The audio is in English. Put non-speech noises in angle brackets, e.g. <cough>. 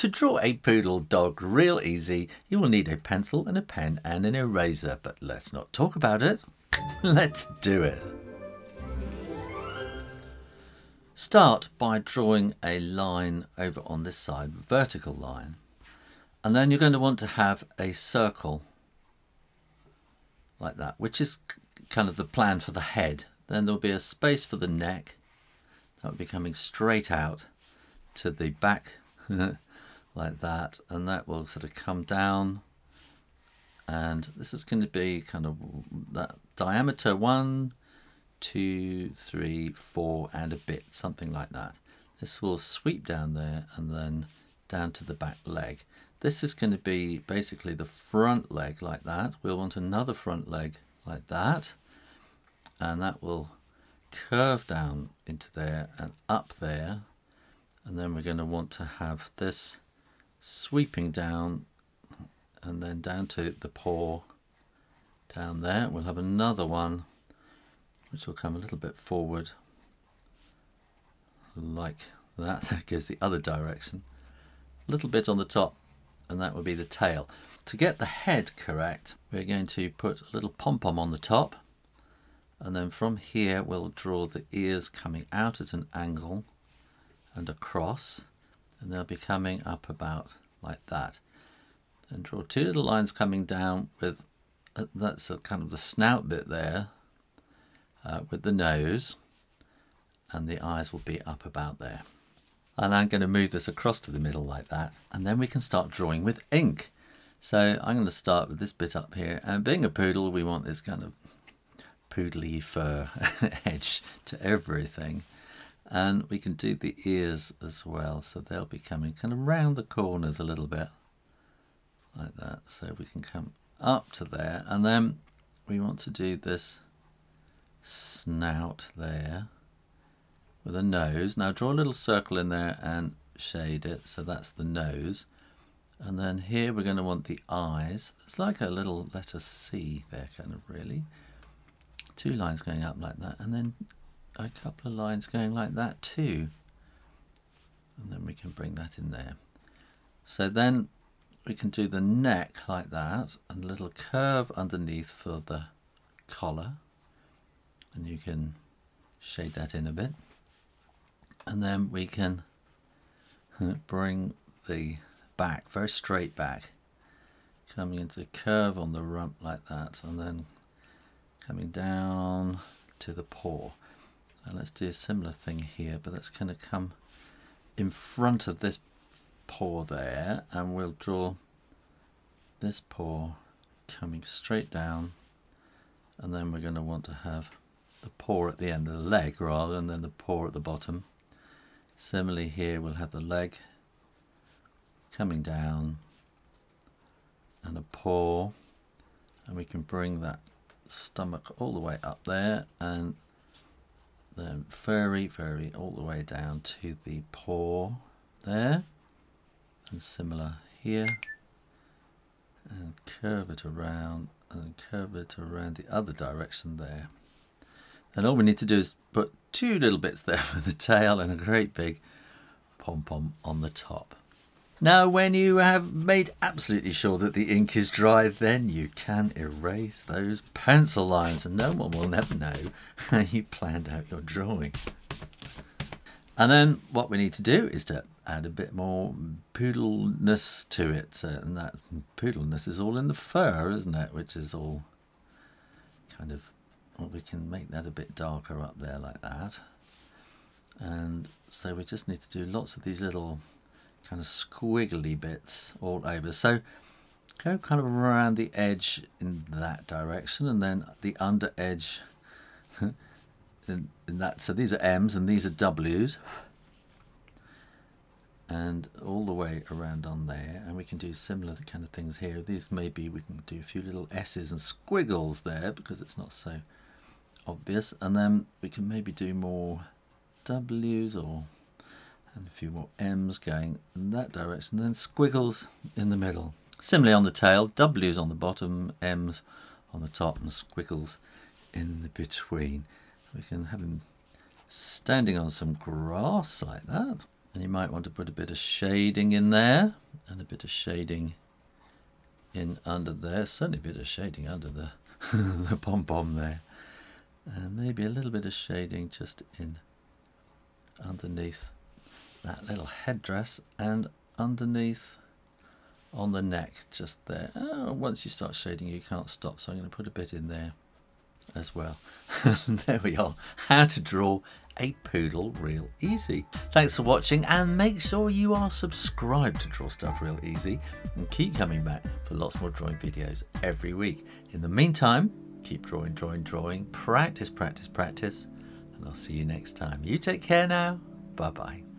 To draw a poodle dog real easy, you will need a pencil and a pen and an eraser, but let's not talk about it. <laughs> Let's do it. Start by drawing a line over on this side, vertical line. And then you're going to want to have a circle like that, which is kind of the plan for the head. Then there'll be a space for the neck. That will be coming straight out to the back <laughs> like that. And that will sort of come down. And this is going to be kind of that diameter one, two, three, four, and a bit, something like that. This will sweep down there and then down to the back leg. This is going to be basically the front leg like that. We'll want another front leg like that. And that will curve down into there and up there. And then we're going to want to have this sweeping down and then down to the paw down there. We'll have another one which will come a little bit forward like that. <laughs> That goes the other direction. A little bit on the top and that will be the tail. To get the head correct, we're going to put a little pom-pom on the top and then from here we'll draw the ears coming out at an angle and across and they'll be coming up about like that. Then draw two little lines coming down with uh, that's kind of the snout bit there uh, with the nose. And the eyes will be up about there. And I'm going to move this across to the middle like that. And then we can start drawing with ink. So I'm going to start with this bit up here. And being a poodle we want this kind of poodly fur <laughs> edge to everything and we can do the ears as well so they'll be coming kind of round the corners a little bit like that so we can come up to there and then we want to do this snout there with a nose. Now draw a little circle in there and shade it. So that's the nose. And then here we're going to want the eyes. It's like a little letter C there, kind of really. Two lines going up like that. And then a couple of lines going like that too. And then we can bring that in there. So then we can do the neck like that and a little curve underneath for the collar. And you can shade that in a bit and then we can <laughs> bring the back very straight back coming into curve on the rump like that and then coming down to the paw and let's do a similar thing here but that's going to come in front of this paw there and we'll draw this paw coming straight down. And then we're going to want to have the paw at the end of the leg rather and then the paw at the bottom. Similarly here we'll have the leg coming down and a paw. And we can bring that stomach all the way up there and then very very all the way down to the paw there. And similar here. And curve it around and curve it around the other direction there. And all we need to do is put two little bits there <laughs> for the tail and a great big pom-pom on the top. Now when you have made absolutely sure that the ink is dry then you can erase those pencil lines and no one will never know how you planned out your drawing. And then what we need to do is to add a bit more poodleness to it. Uh, and that poodleness is all in the fur, isn't it? Which is all kind of well, we can make that a bit darker up there like that and so we just need to do lots of these little kind of squiggly bits all over. So go kind of around the edge in that direction and then the under edge <laughs> in, in that so these are M's and these are W's. And all the way around on there and we can do similar kind of things here. These maybe we can do a few little S's and squiggles there because it's not so obvious. And then we can maybe do more W's or and a few more M's going in that direction then squiggles in the middle similarly on the tail W's on the bottom M's on the top and squiggles in the between we can have him standing on some grass like that And you might want to put a bit of shading in there and a bit of shading in under there. Certainly a bit of shading under the, <laughs> the pom-pom there. And maybe a little bit of shading just in underneath that little headdress and underneath on the neck just there. Oh, once you start shading you can't stop so I'm going to put a bit in there as well. <laughs> there we are. How to draw a poodle real easy. Thanks for watching and make sure you are subscribed to Draw Stuff Real Easy and keep coming back for lots more drawing videos every week. In the meantime, keep drawing, drawing, drawing, practice, practice, practice, and I'll see you next time. You take care now. Bye bye.